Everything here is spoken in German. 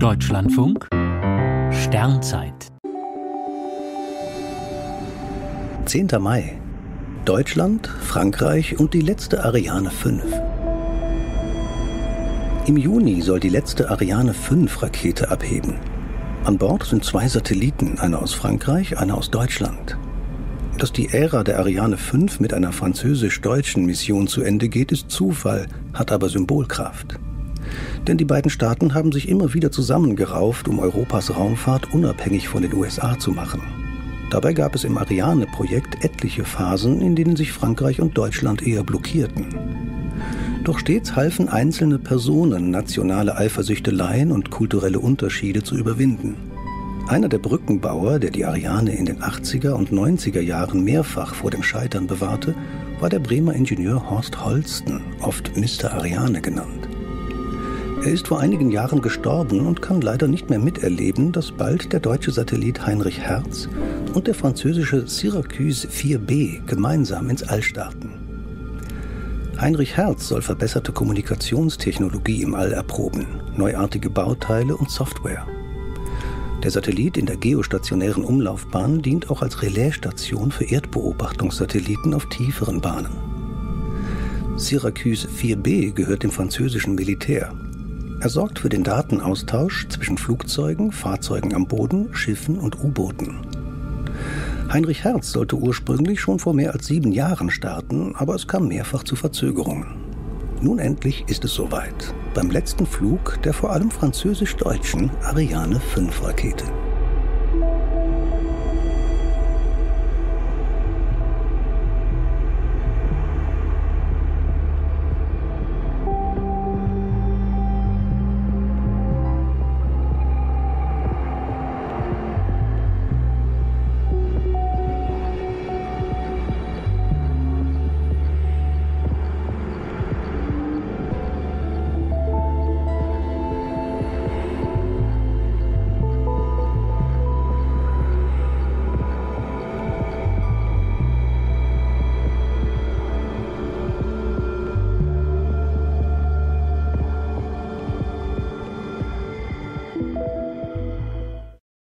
Deutschlandfunk Sternzeit 10. Mai Deutschland, Frankreich und die letzte Ariane 5. Im Juni soll die letzte Ariane 5 Rakete abheben. An Bord sind zwei Satelliten, einer aus Frankreich, einer aus Deutschland. Dass die Ära der Ariane 5 mit einer französisch-deutschen Mission zu Ende geht, ist Zufall, hat aber Symbolkraft. Denn die beiden Staaten haben sich immer wieder zusammengerauft, um Europas Raumfahrt unabhängig von den USA zu machen. Dabei gab es im Ariane-Projekt etliche Phasen, in denen sich Frankreich und Deutschland eher blockierten. Doch stets halfen einzelne Personen, nationale Eifersüchteleien und kulturelle Unterschiede zu überwinden. Einer der Brückenbauer, der die Ariane in den 80er und 90er Jahren mehrfach vor dem Scheitern bewahrte, war der Bremer Ingenieur Horst Holsten, oft Mr. Ariane genannt. Er ist vor einigen Jahren gestorben und kann leider nicht mehr miterleben, dass bald der deutsche Satellit Heinrich Hertz und der französische Syracuse 4B gemeinsam ins All starten. Heinrich Hertz soll verbesserte Kommunikationstechnologie im All erproben, neuartige Bauteile und Software. Der Satellit in der geostationären Umlaufbahn dient auch als Relaisstation für Erdbeobachtungssatelliten auf tieferen Bahnen. Syracuse 4B gehört dem französischen Militär. Er sorgt für den Datenaustausch zwischen Flugzeugen, Fahrzeugen am Boden, Schiffen und U-Booten. Heinrich Hertz sollte ursprünglich schon vor mehr als sieben Jahren starten, aber es kam mehrfach zu Verzögerungen. Nun endlich ist es soweit beim letzten Flug der vor allem französisch-deutschen Ariane 5 Rakete.